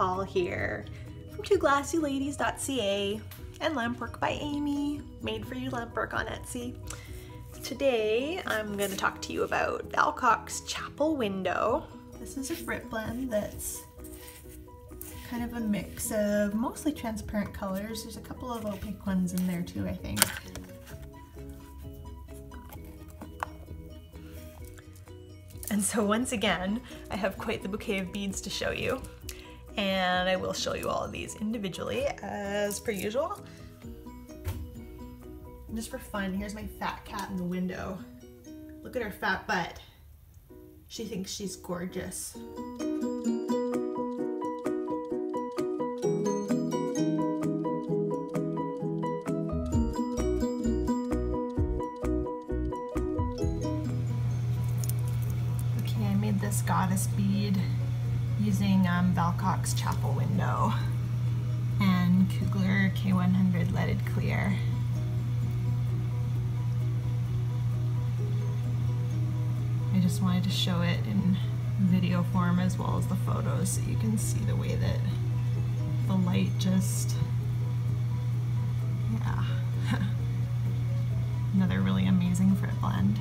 Hall here from twoglassyladies.ca and Lampwork by Amy, made for you lampwork on Etsy. Today I'm going to talk to you about Val Cox Chapel Window. This is a frit blend that's kind of a mix of mostly transparent colors. There's a couple of opaque ones in there too, I think. And so once again, I have quite the bouquet of beads to show you. And I will show you all of these individually as per usual. Just for fun, here's my fat cat in the window. Look at her fat butt. She thinks she's gorgeous. Using um, Val Cox Chapel Window and Kugler K100 leaded clear. I just wanted to show it in video form as well as the photos so you can see the way that the light just, yeah. Another really amazing frit blend.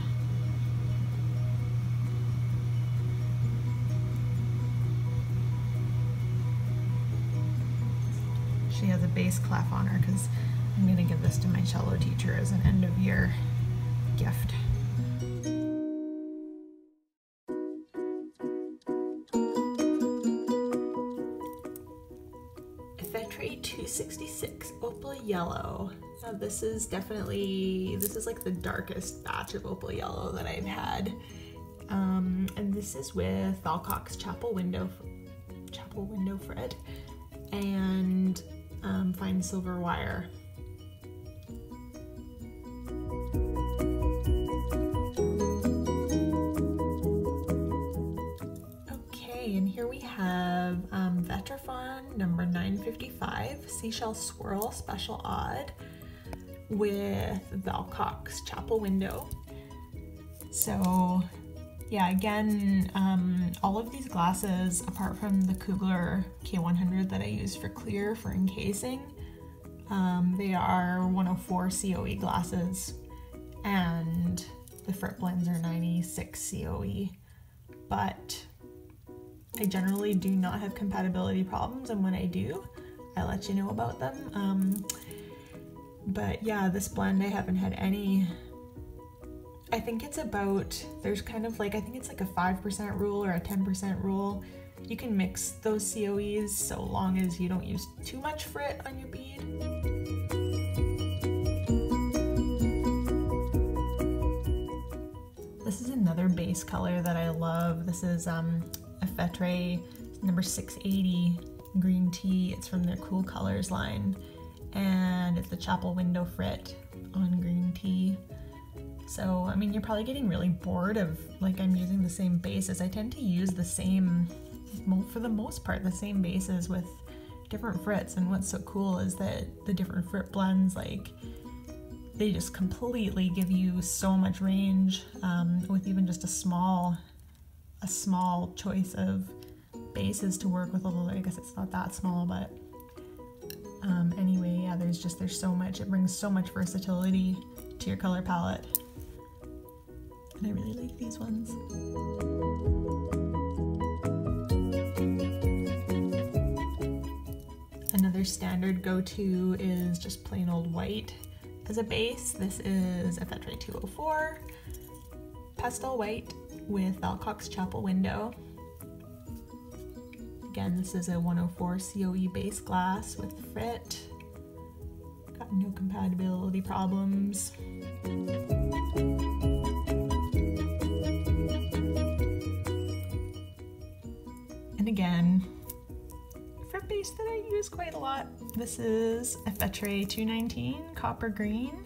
She has a bass clef on her because I'm going to give this to my cello teacher as an end of year gift. Effetre 266 Opal Yellow. Now this is definitely, this is like the darkest batch of Opal Yellow that I've had. Um, and this is with Val Cox Chapel Window, Chapel Window Frit and um, fine silver wire. Okay, and here we have um, number 955, Seashell Swirl Special Odd with Val Cox Chapel Window. So yeah, again, um, all of these glasses, apart from the Kugler K100 that I use for clear for encasing, um, they are 104 COE glasses and the frit blends are 96 COE, but I generally do not have compatibility problems and when I do, I let you know about them. Um, but yeah, this blend I haven't had any I think it's about, there's kind of like, I think it's like a 5% rule or a 10% rule. You can mix those COEs so long as you don't use too much frit on your bead. This is another base color that I love. This is um, a number 680 green tea. It's from their Cool Colors line. And it's the Chapel Window Frit on green tea. So, I mean, you're probably getting really bored of like I'm using the same bases. I tend to use the same, for the most part, the same bases with different frits. And what's so cool is that the different frit blends, like, they just completely give you so much range um, with even just a small, a small choice of bases to work with. Although I guess it's not that small, but um, anyway, yeah, there's just there's so much. It brings so much versatility to your color palette and I really like these ones. Another standard go-to is just plain old white as a base. This is Effetre 204 pastel white with Val Cox Chapel window. Again, this is a 104 COE base glass with frit. Got no compatibility problems. Again, frit base that I use quite a lot. This is Effetre 219 Copper Green,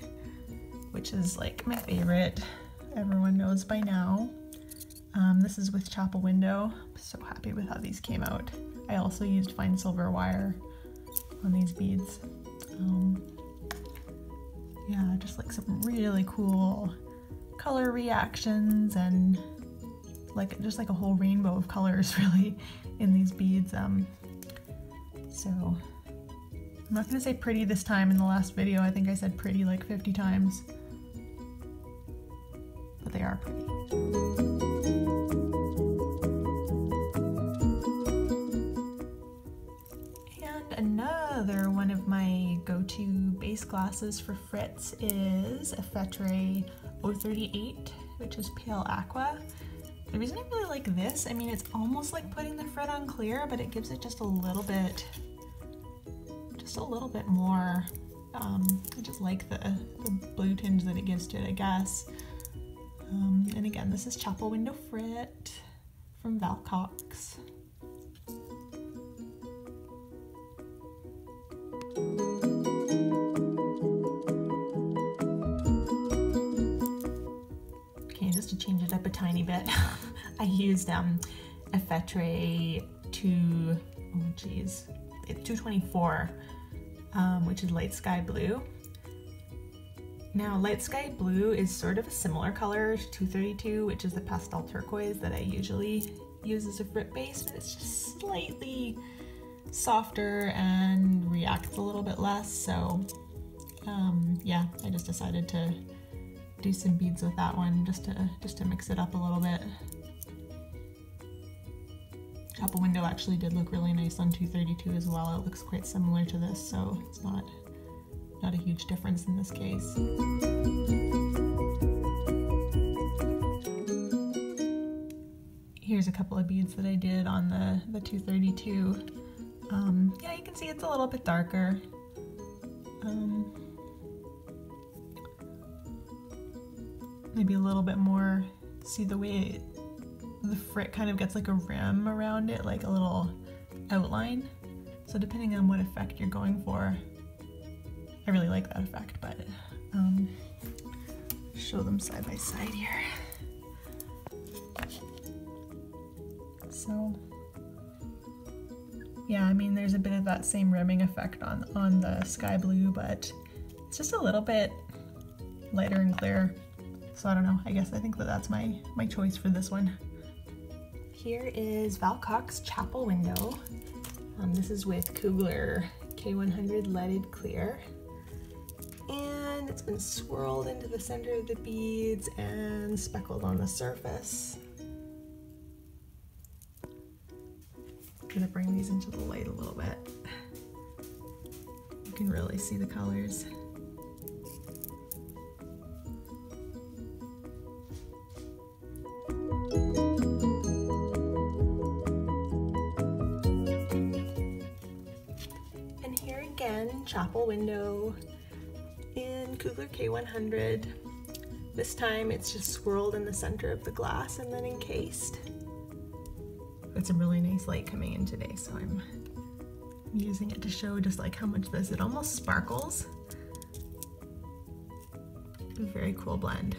which is like my favorite. Everyone knows by now. Um, this is with Chapel Window. I'm so happy with how these came out. I also used fine silver wire on these beads. Um, yeah, just like some really cool color reactions and like just like a whole rainbow of colors really in these beads. Um, so I'm not gonna say pretty this time in the last video. I think I said pretty like 50 times, but they are pretty. And another one of my go-to base glasses for frits is Effetre 038, which is pale aqua. The reason I really like this, I mean, it's almost like putting the frit on clear, but it gives it just a little bit, just a little bit more. Um, I just like the, the blue tinge that it gives to it, I guess. Um, and again, this is Chapel Window Frit from Val Cox. I used um, Effetre 2, oh geez, 224, um, which is light sky blue. Now, light sky blue is sort of a similar color to 232, which is the pastel turquoise that I usually use as a frit base, but it's just slightly softer and reacts a little bit less. So um, yeah, I just decided to do some beads with that one just to just to mix it up a little bit. Chapel window actually did look really nice on 232 as well. It looks quite similar to this, so it's not not a huge difference in this case. Here's a couple of beads that I did on the, the 232. Um, yeah, you can see it's a little bit darker. Um, maybe a little bit more, see the way the frit kind of gets like a rim around it, like a little outline. So depending on what effect you're going for, I really like that effect, but um, show them side by side here. So yeah, I mean, there's a bit of that same rimming effect on, on the sky blue, but it's just a little bit lighter and clearer. So I don't know, I guess I think that that's my, my choice for this one. Here is Val Cox Chapel Window. Um, this is with Kugler K100 leaded clear. And it's been swirled into the center of the beads and speckled on the surface. I'm gonna bring these into the light a little bit. You can really see the colors. Chapel window in Kugler K100. This time it's just swirled in the center of the glass and then encased. It's a really nice light coming in today, so I'm using it to show just like how much this, it almost sparkles. A very cool blend.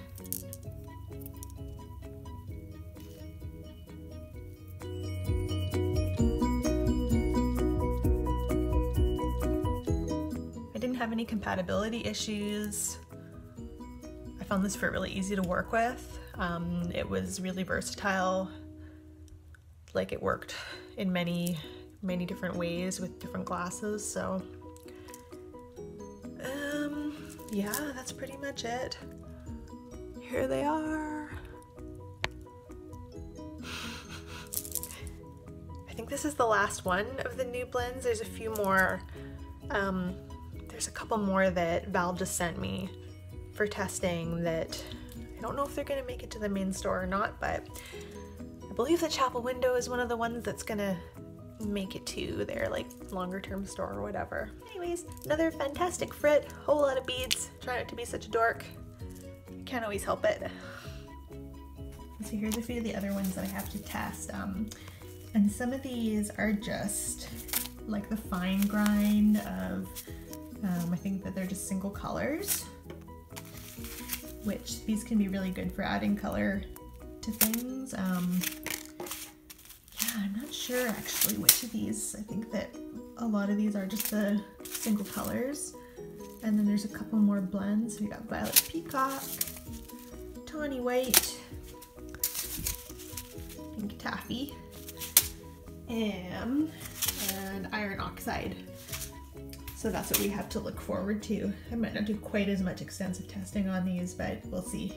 Have any compatibility issues. I found this frit really easy to work with. Um, it was really versatile. Like it worked in many, many different ways with different glasses. So um, yeah, that's pretty much it. Here they are. I think this is the last one of the new blends. There's a few more um, there's a couple more that Val just sent me for testing that I don't know if they're gonna make it to the main store or not, but I believe the Chapel Window is one of the ones that's gonna make it to their like longer term store or whatever. Anyways, another fantastic frit, whole lot of beads. Try not to be such a dork. Can't always help it. So here's a few of the other ones that I have to test. Um, and some of these are just like the fine grind of um, I think that they're just single colors, which these can be really good for adding color to things. Um, yeah, I'm not sure actually which of these. I think that a lot of these are just the single colors. And then there's a couple more blends. We got Violet Peacock, Tawny White, Pink taffy, and, and iron oxide. So that's what we have to look forward to. I might not do quite as much extensive testing on these, but we'll see.